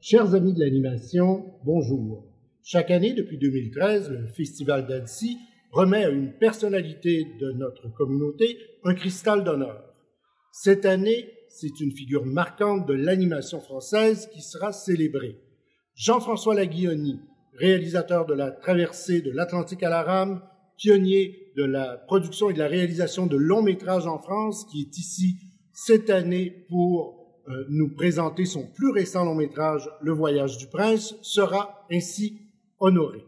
Chers amis de l'animation, bonjour. Chaque année, depuis 2013, le Festival d'Annecy remet à une personnalité de notre communauté un cristal d'honneur. Cette année, c'est une figure marquante de l'animation française qui sera célébrée. Jean-François Laguilloni, réalisateur de la traversée de l'Atlantique à la rame, pionnier de la production et de la réalisation de longs métrages en France, qui est ici cette année pour euh, nous présenter son plus récent long métrage, Le Voyage du Prince, sera ainsi honoré.